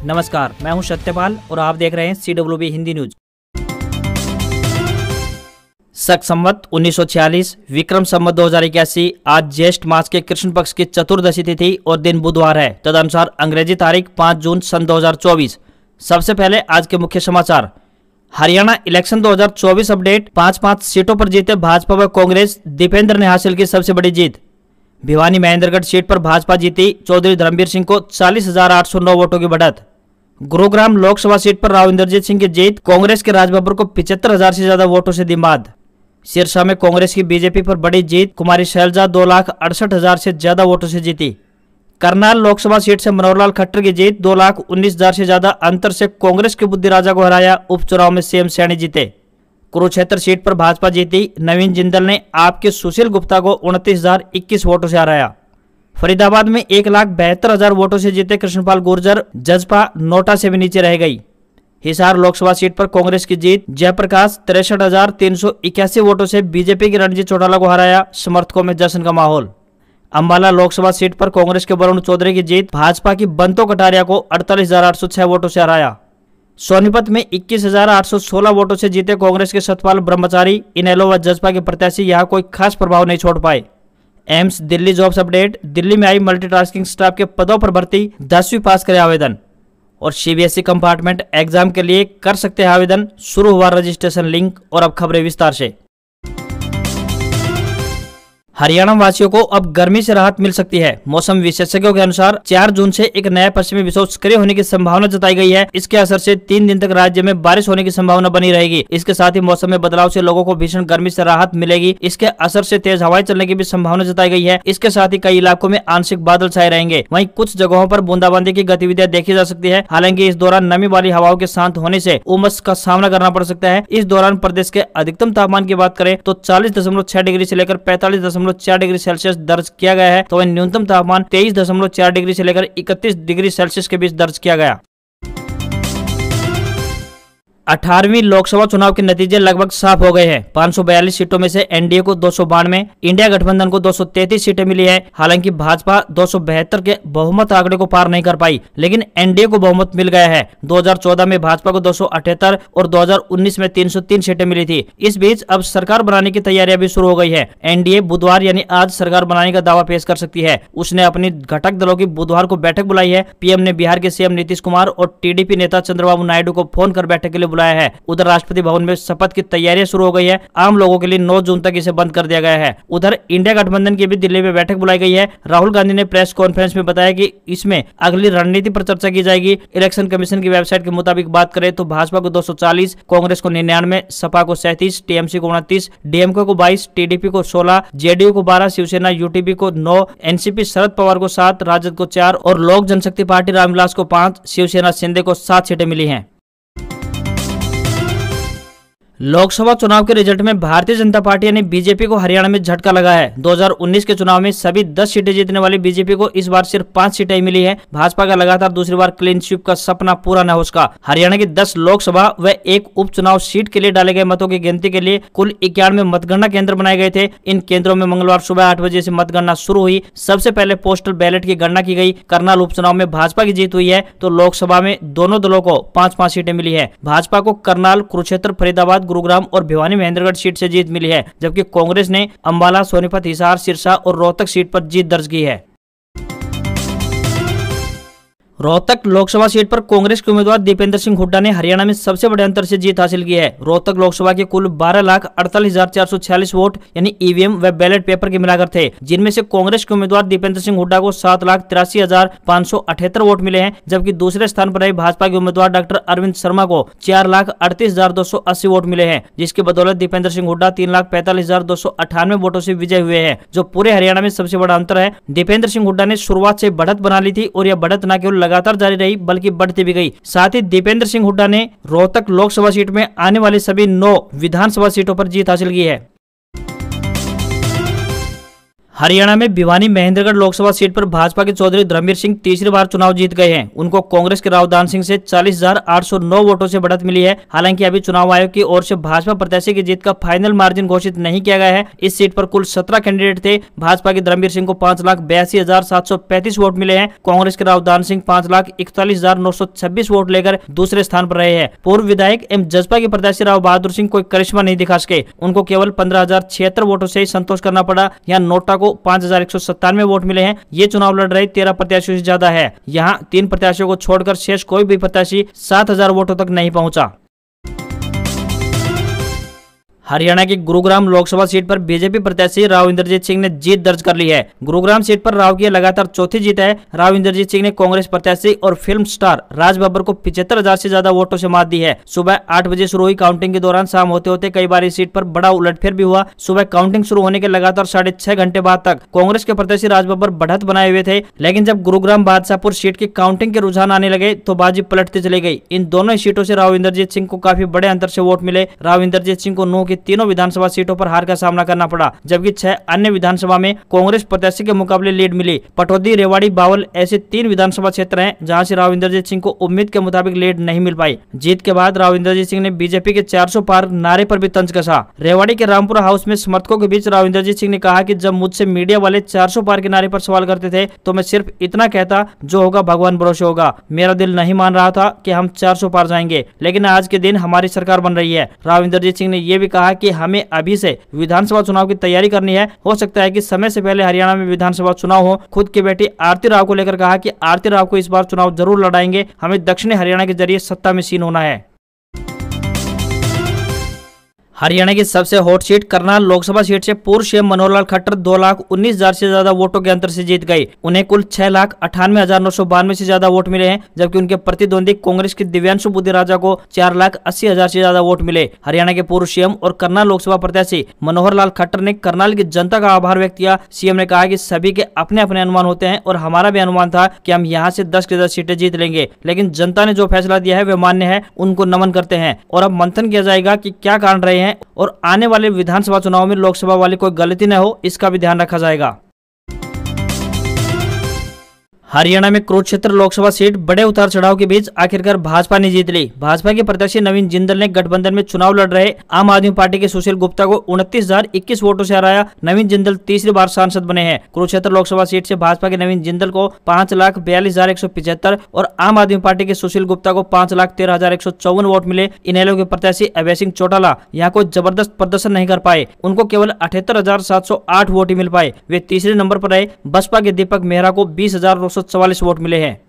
नमस्कार, मैं हूँ सत्यपाल और आप देख रहे हैं C W B Hindi news. सक संवत 1946 विक्रम संवत दो हज़ार इक्यासी, आज ज्येष्ठ मास के कृष्ण पक्ष की चतुर्दशी तिथि और दिन बुधवार है। तदनुसार अंग्रेज़ी तारीख 5 जून सन 2024 सबसे पहले आज के मुख्य समाचार। हरियाणा इलेक्शन 2024 अपडेट पाँच पाँच सीटों पर जीते भाजपा व कांग्रेस, दीपेंद्र ने हासिल की सबसे बड़ी जीत। भिवानी महेंद्रगढ़ सीट पर भाजपा जीती चौधरी धर्मवीर सिंह को चालीस हज़ार आठ सौ नौ वोटों की बढ़त। गुरुग्राम लोकसभा सीट पर राव इंद्रजीत सिंह की जीत, कांग्रेस के राजबब्बर को पिछहत्तर हज़ार से ज़्यादा वोटों से दिमाद। सिरसा में कांग्रेस की बीजेपी पर बड़ी जीत, कुमारी शैलजा दो लाख अड़सठ हज़ार से ज़्यादा वोटों से जीती। करनाल लोकसभा सीट से मनोहरलाल खट्टर की जीत, दो लाख उन्नीस हज़ार से ज़्यादा अंतर से कांग्रेस के बुद्धि राजा को हराया, उपचुनाव में सीएम सैनी जीते। कुरुक्षेत्र सीट पर भाजपा जीती, नवीन जिंदल ने आपके सुशील गुप्ता को उनतीस वोटों से हराया। फरीदाबाद में एक लाख बहत्तर हज़ार वोटों से जीते कृष्णपाल गुर्जर जजपा नोटा से भी नीचे रह गई। हिसार लोकसभा सीट पर कांग्रेस की जीत जयप्रकाश तिरसठ हज़ार तीन सौ इक्यासी वोटों से बीजेपी की रणजीत चौटाला को हराया समर्थकों में जश्न का माहौल। अम्बाला लोकसभा सीट पर कांग्रेस के वरुण चौधरी की जीत भाजपा की बंतो कटारिया को अड़तालीस हज़ार आठ सौ छह वोटों से हराया। सोनीपत में 21,816 वोटों से जीते कांग्रेस के सतपाल ब्रह्मचारी इनेलो व जजपा के प्रत्याशी यहाँ कोई खास प्रभाव नहीं छोड़ पाए। एम्स, दिल्ली जॉब्स अपडेट, दिल्ली में आई मल्टीटास्किंग स्टाफ के पदों पर भर्ती, दसवीं पास करें आवेदन। और सीबीएसई कंपार्टमेंट एग्ज़ाम के लिए कर सकते हैं आवेदन। शुरू हुआ रजिस्ट्रेशन लिंक और अब खबरें विस्तार से। हरियाणा वासियों को अब गर्मी से राहत मिल सकती है। मौसम विशेषज्ञों के अनुसार 4 जून से एक नया पश्चिमी विक्षोभ सक्रिय होने की संभावना जताई गई है। इसके असर से तीन दिन तक राज्य में बारिश होने की संभावना बनी रहेगी। इसके साथ ही मौसम में बदलाव से लोगों को भीषण गर्मी से राहत मिलेगी। इसके असर से तेज हवाएँ चलने की भी संभावना जताई गई है। इसके साथ ही कई इलाकों में आंशिक बादल छाए रहेंगे। वहीं कुछ जगहों पर बूंदाबांदी की गतिविधियाँ देखी जा सकती है। हालाँकि इस दौरान नमी वाली हवाओं के शांत होने से उमस का सामना करना पड़ सकता है। इस दौरान प्रदेश के अधिकतम तापमान की बात करें तो चालीस डिग्री से लेकर पैंतालीस डिग्री सेल्सियस दर्ज किया गया है तो वही न्यूनतम तापमान तेईस डिग्री से लेकर इकतीस डिग्री सेल्सियस के बीच दर्ज किया गया। अठारहवीं लोकसभा चुनाव के नतीजे लगभग साफ़ हो गए हैं। 542 सीटों में से एनडीए को दो सौ बानवे, इंडिया गठबंधन को 233 सीटें मिली है। हालाँकि भाजपा दो सौ बहत्तर के बहुमत आंकड़े को पार नहीं कर पाई, लेकिन एनडीए को बहुमत मिल गया है। 2014 में भाजपा को दो सौ अठहत्तर और 2019 में 303 सीटें मिली थी। इस बीच अब सरकार बनाने की तैयारियाँ भी शुरू हो गई है। एनडीए बुधवार यानी आज सरकार बनाने का दावा पेश कर सकती है। उसने अपनी घटक दलों की बुधवार को बैठक बुलाई है। पीएम ने बिहार के सीएम नीतीश कुमार और टीडीपी नेता चंद्रबाबू नायडू को फ़ोन कर बैठक के लिए बुलाया है। उधर राष्ट्रपति भवन में शपथ की तैयारियाँ शुरू हो गई है। आम लोगों के लिए नौ जून तक इसे बंद कर दिया गया है। उधर इंडिया गठबंधन की भी दिल्ली में बैठक बुलाई गई है। राहुल गांधी ने प्रेस कॉन्फ्रेंस में बताया की इसमें अगली रणनीति पर चर्चा की जाएगी। इलेक्शन कमीशन की वेबसाइट के मुताबिक बात करें तो भाजपा को दो सौ चालीस, कांग्रेस को निन्यानवे, सपा को सैंतीस, टीएमसी को उनतीस, डीएमके को बाईस, टीडीपी को सोलह, जेडीयू को बारह, शिवसेना, यूटीपी को नौ, एनसीपी शरद पवार को सात, राजद को चार और लोक जनशक्ति पार्टी रामविलास को पाँच, शिवसेना शिंदे को सात सीटें मिली हैं। लोकसभा चुनाव के रिज़ल्ट में भारतीय जनता पार्टी ने बीजेपी को हरियाणा में झटका लगा है। 2019 के चुनाव में सभी 10 सीटें जीतने वाली बीजेपी को इस बार सिर्फ़ पाँच सीटें मिली है। भाजपा का लगातार दूसरी बार क्लीन स्वीप का सपना पूरा न हो सका हरियाणा की 10 लोकसभा व एक उपचुनाव सीट के लिए डाले गए मतों की गिनती के लिए कुल इक्यानवे मतगणना केंद्र बनाए गए थे। इन केंद्रों में मंगलवार सुबह आठ बजे ऐसी मतगणना शुरू हुई। सबसे पहले पोस्टल बैलेट की गणना की गई। करनाल उपचुनाव में भाजपा की जीत हुई है। तो लोकसभा में दोनों दलों को पाँच पाँच सीटें मिली है। भाजपा को करनाल, कुरुक्षेत्र, फरीदाबाद गुरुग्राम और भिवानी महेंद्रगढ़ सीट से जीत मिली है, जबकि कांग्रेस ने अंबाला, सोनीपत, हिसार, सिरसा और रोहतक सीट पर जीत दर्ज की है। रोहतक लोकसभा सीट पर कांग्रेस के उम्मीदवार दीपेंद्र सिंह हुड्डा ने हरियाणा में सबसे बड़े अंतर से जीत हासिल की है। रोहतक लोकसभा के कुल बारह लाख अड़तालीस हज़ार चार सौ छियालीस वोट, यानी ईवीएम व बैलेट पेपर के मिलाकर थे। जिनमें से कांग्रेस के उम्मीदवार दीपेंद्र सिंह हुड्डा को सात लाख तिरासी हज़ार पाँच सौ अठहत्तर वोट मिले हैं, जबकि दूसरे स्थान पर रहे भाजपा के उम्मीदवार डॉक्टर अरविंद शर्मा को चार लाख अड़तीस हज़ार दो सौ अस्सी वोट मिले हैं, जिसकी बदौलत दीपेंद्र सिंह हुड्डा तीन लाख पैंतालीस हज़ार दो सौ अठानवे वोटों से विजय हुए हैं, जो पूरे हरियाणा में सबसे बड़ा अंतर है। दीपेंद्र सिंह हुड्डा ने शुरुआत से बढ़त बना ली थी और यह बढ़त न केवल लगातार जारी रही, बल्कि बढ़ती भी गई। साथ ही दीपेंद्र सिंह हुड्डा ने रोहतक लोकसभा सीट में आने वाली सभी नौ विधानसभा सीटों पर जीत हासिल की है। हरियाणा में भिवानी महेंद्रगढ़ लोकसभा सीट पर भाजपा के चौधरी धर्मवीर सिंह तीसरी बार चुनाव जीत गए हैं। उनको कांग्रेस के रावदान सिंह से 40,809 वोटों से बढ़त मिली है। हालाँकि अभी चुनाव आयोग की ओर से भाजपा प्रत्याशी की जीत का फाइनल मार्जिन घोषित नहीं किया गया है। इस सीट पर कुल सत्रह कैंडिडेट थे। भाजपा के धर्मवीर सिंह को पाँच लाख बयासी हज़ार सात सौ पैंतीस वोट मिले हैं। कांग्रेस के रावदान सिंह पाँच लाख इकतालीस हज़ार नौ सौ छब्बीस वोट लेकर दूसरे स्थान पर रहे हैं। पूर्व विधायक एवं जसपा के प्रत्याशी राव बहादुर सिंह कोई करिश्मा नहीं दिखा सके। उनको केवल पंद्रह वोटों से ही संतोष करना पड़ा। यहाँ नोटा को पाँच हज़ार एक सौ सत्तानवे वोट मिले हैं। ये चुनाव लड़ रहे तेरह प्रत्याशियों से ज़्यादा है। यहाँ तीन प्रत्याशियों को छोड़कर शेष कोई भी प्रत्याशी सात हज़ार वोटों तक नहीं पहुँचा। हरियाणा की गुरुग्राम लोकसभा सीट पर बीजेपी प्रत्याशी राव इंद्रजीत सिंह ने जीत दर्ज कर ली है। गुरुग्राम सीट पर राव की लगातार चौथी जीत है। राव इंद्रजीत सिंह ने कांग्रेस प्रत्याशी और फ़िल्म स्टार राज बब्बर को पिछहत्तर हज़ार से ज़्यादा वोटों से मात दी है। सुबह आठ बजे शुरू हुई काउंटिंग के दौरान शाम होते होते कई बार इस सीट आरोप बड़ा उलटफेर भी हुआ। सुबह काउंटिंग शुरू होने के लगातार साढ़े छह घंटे बाद तक कांग्रेस के प्रत्याशी राज बब्बर बढ़त बनाए हुए थे, लेकिन जब गुरुग्राम बादशाहपुर सीट की काउंटिंग के रुझान आने लगे तो बाजी पलटती चली गई। इन दोनों सीटों ऐसी राव इंद्रजीत सिंह को काफ़ी बड़े अंतर ऐसी वोट मिले। राव इंद्रजीत सिंह को नौ की तीनों विधानसभा सीटों पर हार का सामना करना पड़ा, जबकि छह अन्य विधानसभा में कांग्रेस प्रत्याशी के मुकाबले लीड मिली। पटौदी, रेवाड़ी, बावल ऐसे तीन विधानसभा क्षेत्र हैं जहाँ से राव इंद्रजीत सिंह को उम्मीद के मुताबिक लीड नहीं मिल पाई। जीत के बाद राव इंद्रजीत सिंह ने बीजेपी के 400 पार नारे पर भी तंज कसा। रेवाड़ी के रामपुरा हाउस में समर्थकों के बीच राव इंद्रजीत सिंह ने कहा की जब मुझसे मीडिया वाले चार सौ पार के नारे पर सवाल करते थे तो मैं सिर्फ़ इतना कहता, जो होगा भगवान भरोसे होगा। मेरा दिल नहीं मान रहा था की हम चार सौ पार जाएँगे, लेकिन आज के दिन हमारी सरकार बन रही है। राव इंद्रजीत सिंह ने यह भी कहा कि हमें अभी से विधानसभा चुनाव की तैयारी करनी है। हो सकता है कि समय से पहले हरियाणा में विधानसभा चुनाव हो। खुद की बेटी आरती राव को लेकर कहा कि आरती राव को इस बार चुनाव ज़रूर लड़ाएँगे। हमें दक्षिणी हरियाणा के ज़रिए सत्ता में सीन होना है। हरियाणा की सबसे hot seat Karnal Lok Sabha seat से पूर्व सीएम मनोहर लाल खट्टर दो लाख उन्नीस हज़ार से ज़्यादा वोटों के अंतर से जीत गए। उन्हें कुल छह लाख अठानवे हज़ार नौ सौ बानवे से ज़्यादा वोट मिले हैं, जबकि उनके प्रतिद्वंदी कांग्रेस के दिव्यांशु बुद्धि राजा को चार लाख अस्सी हज़ार से ज़्यादा वोट मिले। हरियाणा के पूर्व सीएम और करनाल लोकसभा प्रत्याशी मनोहर लाल खट्टर ने करनाल की जनता का आभार व्यक्त किया। सीएम ने कहा की सभी के अपने अपने अनुमान होते हैं और हमारा भी अनुमान था की हम यहाँ ऐसी दस की दस सीटें जीत लेंगे, लेकिन जनता ने जो फैसला दिया है वे मान्य है, उनको नमन करते हैं। और अब मंथन किया जाएगा की क्या कारण रहे हैं और आने वाले विधानसभा चुनाव में लोकसभा वाली कोई गलती न हो, इसका भी ध्यान रखा जाएगा। हरियाणा में कुरुक्षेत्र लोकसभा सीट, बड़े उतार चढ़ाव के बीच आखिरकार भाजपा ने जीत ली। भाजपा के प्रत्याशी नवीन जिंदल ने गठबंधन में चुनाव लड़ रहे आम आदमी पार्टी के सुशील गुप्ता को उनतीस वोटों से हराया। नवीन जिंदल तीसरी बार सांसद बने हैं। कुरुक्षेत्र लोकसभा सीट से भाजपा के नवीन जिंदल को पाँच लाख बयालीस हज़ार एक सौ पिछहत्तर और आम आदमी पार्टी के सुशील गुप्ता को पाँच लाख तेरह हज़ार एक सौ चौवन वोट मिले। इनेलो के प्रत्याशी अभय सिंह चौटाला यहाँ को ज़बरदस्त प्रदर्शन नहीं कर पाए। उनको केवल अठहत्तर हज़ार सात सौ आठ वोट ही मिल पाए। वे तीसरे नंबर पर रहे। बसपा के दीपक मेहरा को बीस हज़ार वोट मिले हैं।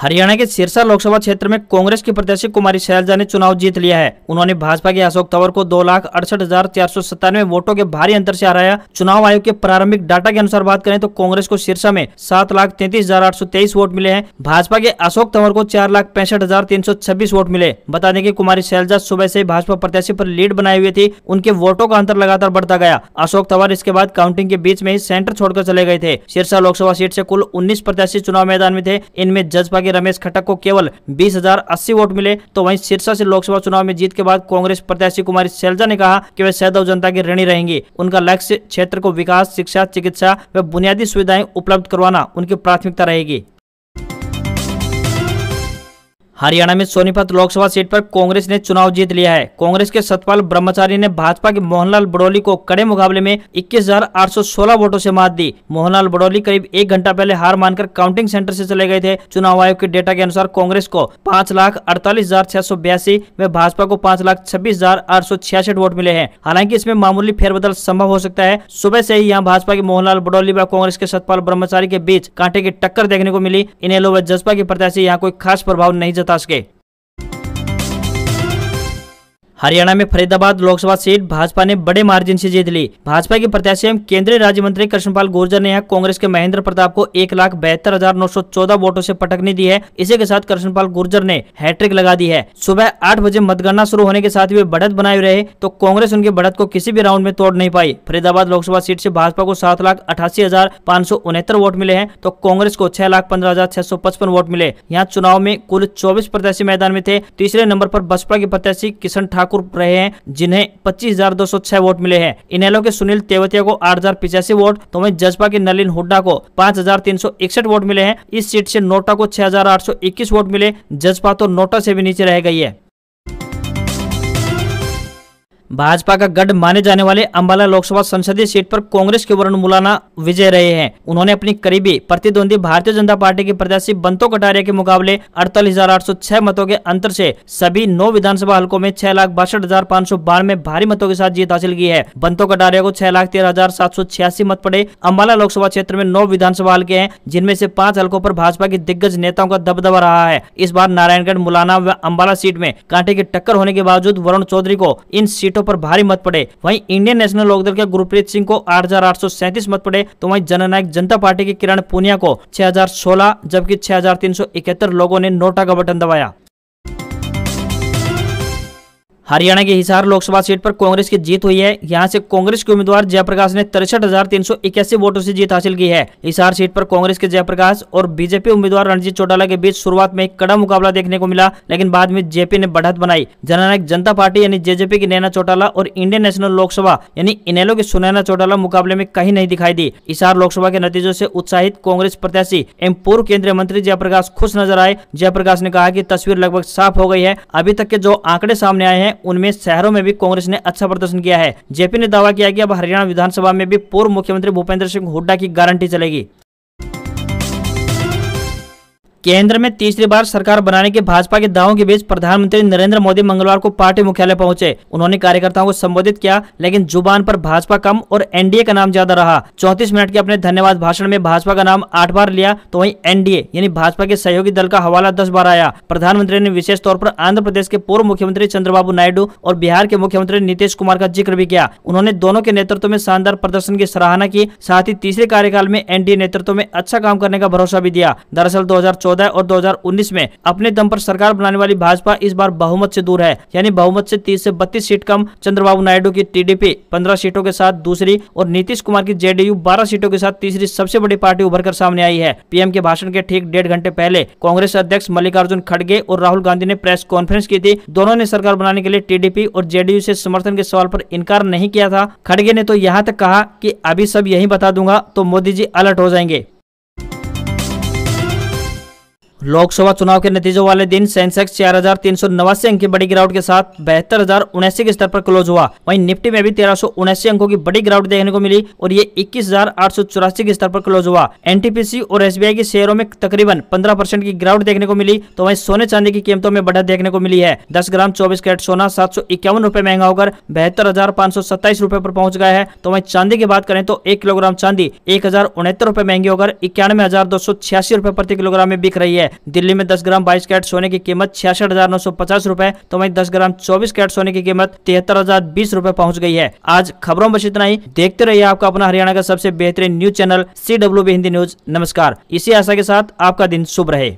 हरियाणा के सिरसा लोकसभा क्षेत्र में कांग्रेस की प्रत्याशी कुमारी शैलजा ने चुनाव जीत लिया है। उन्होंने भाजपा के अशोक तंवर को दो लाख अड़सठ हज़ार चार सौ सत्तानवे वोटों के भारी अंतर से हराया। चुनाव आयोग के प्रारंभिक डाटा के अनुसार बात करें तो कांग्रेस को सिरसा में सात लाख तैतीस हज़ार आठ सौ तेईस वोट मिले हैं। भाजपा के अशोक तंवर को चार लाख पैंसठ हज़ार तीन सौ छब्बीस वोट मिले। बता दें की कुमारी शैलजा सुबह से भाजपा प्रत्याशी पर लीड बनाए हुए थी। उनके वोटों का अंतर लगातार बढ़ता गया। अशोक तंवर इसके बाद काउंटिंग के बीच में ही सेंटर छोड़कर चले गए थे। सिरसा लोकसभा सीट से कुल उन्नीस प्रत्याशी चुनाव मैदान में थे। इनमें जजपा के रमेश खटक को केवल बीस हज़ार अस्सी वोट मिले। तो वहीं सिरसा से लोकसभा चुनाव में जीत के बाद कांग्रेस प्रत्याशी कुमारी सैलजा ने कहा कि वे सैदव जनता की ऋणी रहेंगी। उनका लक्ष्य क्षेत्र को विकास, शिक्षा, चिकित्सा व बुनियादी सुविधाएँ उपलब्ध करवाना उनकी प्राथमिकता रहेगी। हरियाणा में सोनीपत लोकसभा सीट पर कांग्रेस ने चुनाव जीत लिया है। कांग्रेस के सतपाल ब्रह्मचारी ने भाजपा के मोहनलाल बड़ोली को कड़े मुकाबले में 21,816 वोटों से मात दी। मोहनलाल बड़ोली करीब एक घंटा पहले हार मानकर काउंटिंग सेंटर से चले गए थे। चुनाव आयोग के डेटा के अनुसार कांग्रेस को पाँच लाख अड़तालीस हज़ार छह सौ बयासी व भाजपा को पाँच लाख छब्बीस हज़ार आठ सौ छियासठ वोट मिले हैं। हालाँकि इसमें मामूली फेरबदल संभव हो सकता है। सुबह से ही यहाँ भाजपा के मोहनलाल बड़ोली व कांग्रेस के सतपाल ब्रह्मचारी के बीच कांटे की टक्कर देखने को मिली। इनेलो व जसपा के प्रत्याशी यहाँ कोई खास प्रभाव नहीं जता सके हरियाणा में फरीदाबाद लोकसभा सीट भाजपा ने बड़े मार्जिन से जीत ली। भाजपा के प्रत्याशी एवं केंद्रीय राज्य मंत्री कृष्णपाल गुर्जर ने यहाँ कांग्रेस के महेंद्र प्रताप को एक लाख बहत्तर हज़ार नौ सौ चौदह वोटों से पटकनी दी है। इसी के साथ कृष्णपाल गुर्जर ने हैट्रिक लगा दी है। सुबह आठ बजे मतगणना शुरू होने के साथ वे बढ़त बनाए रहे तो कांग्रेस उनके बढ़त को किसी भी राउंड में तोड़ नहीं पाई। फरीदाबाद लोकसभा सीट से भाजपा को सात लाख अठासी हज़ार पाँच सौ उनहत्तर वोट मिले हैं तो कांग्रेस को छह लाख पंद्रह हज़ार छह सौ पचपन वोट मिले। यहाँ चुनाव में कुल चौबीस प्रत्याशी मैदान में थे। तीसरे नंबर आरोप बसपा के प्रत्याशी किशन ठाकुर ठाकुर रहे हैं, जिन्हें पच्चीस वोट मिले हैं। इनेलो के सुनील तेवतिया को आठ वोट तो वही जसपा के नलिन हुड्डा को पाँच वोट मिले हैं। इस सीट से नोटा को छह हज़ार आठ सौ इक्कीस वोट मिले जसपा तो नोटा से भी नीचे रह गई है। भाजपा का गढ़ माने जाने वाले अंबाला लोकसभा संसदीय सीट पर कांग्रेस के वरुण मुलाना विजय रहे हैं। उन्होंने अपनी करीबी प्रतिद्वंदी भारतीय जनता पार्टी के प्रत्याशी बंतो कटारिया के मुकाबले अड़तालीस मतों के अंतर से सभी नौ विधानसभा हल्कों में छह लाख बासठ हज़ार पाँच सौ बानवे भारी मतों के साथ जीत हासिल की है। बंतो कटारिया को छह लाख तेरह हज़ार सात सौ छियासी मत पड़े। अम्बाला लोकसभा क्षेत्र में नौ विधानसभा हल्के हैं, जिनमें से पाँच हल्कों पर भाजपा के दिग्गज नेताओं का दबदबा रहा है। इस बार नारायणगढ़ मुलाना व अम्बाला सीट में कांटे की टक्कर होने के बावजूद वरुण चौधरी को इन सीटों सीटों पर भारी मत पड़े। वहीं इंडियन नेशनल लोकदल के गुरप्रीत सिंह को आठ हज़ार आठ सौ सैंतीस मत पड़े। तो वहीं जननायक जनता पार्टी के किरण पुनिया को 6016 जबकि 6371 लोगों ने नोटा का बटन दबाया। हरियाणा के हिसार लोकसभा सीट पर कांग्रेस की जीत हुई है। यहाँ से कांग्रेस के उम्मीदवार जयप्रकाश ने तिरसठ वोटों से जीत हासिल की है। हिसार सीट पर कांग्रेस के जयप्रकाश और बीजेपी उम्मीदवार रणजीत चौटाला के बीच शुरुआत में एक कड़ा मुकाबला देखने को मिला, लेकिन बाद में जेपी ने बढ़त बनाई। जननायक जनता पार्टी यानी जेजेपी की नैना चौटाला और इंडियन नेशनल लोकसभा यानी इनेलो की सुनैना चौटाला मुकाबले में कहीं नहीं दिखाई दी। हिसार लोकसभा के नतीजों से उत्साहित कांग्रेस प्रत्याशी एवं पूर्व केंद्रीय मंत्री जयप्रकाश खुश नज़र आए। जयप्रकाश ने कहा की तस्वीर लगभग साफ़ हो गई है। अभी तक के जो आंकड़े सामने आए हैं उनमें शहरों में भी कांग्रेस ने अच्छा प्रदर्शन किया है। जेपी ने दावा किया कि अब हरियाणा विधानसभा में भी पूर्व मुख्यमंत्री भूपेंद्र सिंह हुड्डा की गारंटी चलेगी। केंद्र में तीसरी बार सरकार बनाने के भाजपा के दावों के बीच प्रधानमंत्री नरेंद्र मोदी मंगलवार को पार्टी मुख्यालय पहुँचे। उन्होंने कार्यकर्ताओं को संबोधित किया, लेकिन ज़ुबान पर भाजपा कम और एनडीए का नाम ज़्यादा रहा। चौतीस मिनट के अपने धन्यवाद भाषण में भाजपा का नाम आठ बार लिया तो वही एनडीए, यानी भाजपा के सहयोगी दल का हवाला दस बार आया। प्रधानमंत्री ने विशेष तौर पर आंध्र प्रदेश के पूर्व मुख्यमंत्री चंद्रबाबू नायडू और बिहार के मुख्यमंत्री नीतीश कुमार का ज़िक्र भी किया। उन्होंने दोनों के नेतृत्व में शानदार प्रदर्शन की सराहना की, साथ ही तीसरे कार्यकाल में एनडीए नेतृत्व में अच्छा काम करने का भरोसा भी दिया। दरअसल दो हज़ार और दो 2019 में अपने दम पर सरकार बनाने वाली भाजपा इस बार बहुमत से दूर है। यानी बहुमत से 30 से 32 सीट कम चंद्रबाबू नायडू की टीडीपी 15 सीटों के साथ दूसरी और नीतीश कुमार की जेडीयू 12 सीटों के साथ तीसरी सबसे बड़ी पार्टी उभर कर सामने आई है। पीएम के भाषण के ठीक डेढ़ घंटे पहले कांग्रेस अध्यक्ष मल्लिकार्जुन खड़गे और राहुल गांधी ने प्रेस कॉन्फ्रेंस की थी। दोनों ने सरकार बनाने के लिए टीडीपी और जेडीयू से समर्थन के सवाल पर इनकार नहीं किया था। खड़गे ने तो यहाँ तक कहा कि अभी सब यही बता दूँगा तो मोदी जी अलर्ट हो जाएँगे। लोकसभा चुनाव के नतीजों वाले दिन सेंसेक्स चार हज़ार तीन सौ नवासी अंक की बड़ी गिरावट के साथ बहत्तर हज़ार उन्यासी के स्तर पर क्लोज हुआ। वहीं निफ्टी में भी तेरह सौ उन्यासी अंकों की बड़ी गिरावट देखने को मिली और ये इक्कीस हज़ार आठ सौ चौरासी के स्तर पर क्लोज हुआ। एनटीपीसी और एसबीआई के शेयरों में तकरीबन पंद्रह परसेंट की गिरावट देखने को मिली तो वही सोने चांदी की कीमतों में बढ़त देखने को मिली है। दस ग्राम चौबीस कैरेट सोना सात सौ इक्यावन रूपए महँगा होकर बहत्तर हज़ार पाँच सौ सत्ताईस रूपए पर पहुँच गया है। तो वही चांदी की बात करें तो एक किलोग्राम चांदी एक हज़ार उनहत्तर रूपए महँगी होकर इक्यानवे हज़ार दो सौ छियासी रूपए प्रति किलोग्राम में बिक रही है। दिल्ली में दस ग्राम बाईस कैरेट सोने की कीमत छियासठ हज़ार नौ सौ पचास रूपए तो वही दस ग्राम चौबीस कैरेट सोने की कीमत तिहत्तर हज़ार बीस रूपए पहुँच गई है। आज खबरों में इतना ही। देखते रहिए आपका अपना हरियाणा का सबसे बेहतरीन news channel C Hindi news नमस्कार। इसी आशा के साथ आपका दिन शुभ रहे।